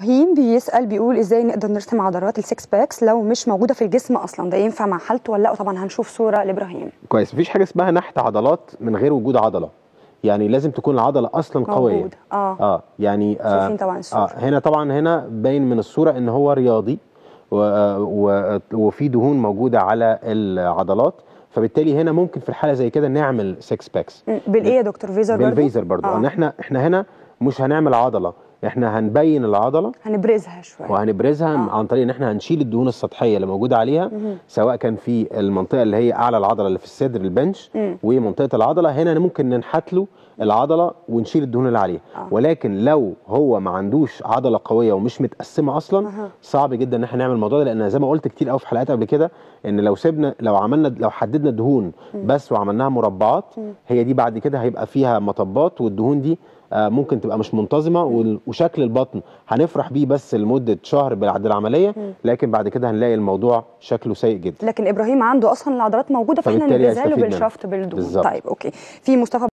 هيم بيسأل بيقول إزاي نقدر نرسم عضلات ال six packs لو مش موجودة في الجسم أصلا؟ ده ينفع مع حالته ولا لأ؟ وطبعا هنشوف صورة لإبراهيم. كويس مفيش حاجة اسمها نحت عضلات من غير وجود عضلة. يعني لازم تكون العضلة أصلا قوية. موجود آه. آه يعني آه شايفين طبعا الصورة. آه هنا طبعا هنا باين من الصورة إن هو رياضي و و وفي دهون موجودة على العضلات. فبالتالي هنا ممكن في الحالة زي كده نعمل six packs بالإيه يا دكتور؟ فيزر برضو؟ بالفيزر برضو. آه. إن إحنا إحنا هنا مش هنعمل عضلة. إحنا هنبين العضلة هنبرزها شوية وهنبرزها آه. عن طريق ان إحنا هنشيل الدهون السطحية اللي موجودة عليها سواء كان في المنطقة اللي هي أعلى العضلة اللي في الصدر البنش مم. ومنطقة العضلة هنا ممكن ننحت له العضلة ونشيل الدهون اللي عليها آه. ولكن لو هو ما عندوش عضلة قوية ومش متقسمة أصلا أها. صعب جدا إن إحنا نعمل الموضوع ده لأن زي ما قلت كتير قوي في حلقات قبل كده إن لو سيبنا لو عملنا لو حددنا دهون بس وعملناها مربعات هي دي بعد كده هيبقى فيها مطبات والدهون دي آه، ممكن تبقى مش منتظمة وشكل البطن هنفرح بيه بس لمدة شهر بعد العملية لكن بعد كده هنلاقي الموضوع شكله سيء جدا. لكن إبراهيم عنده أصلا العضلات موجودة فاحنا فبالتالي نبرزها له هيستفيد منها. بالشفط بالدهون. طيب okay. في مصطفى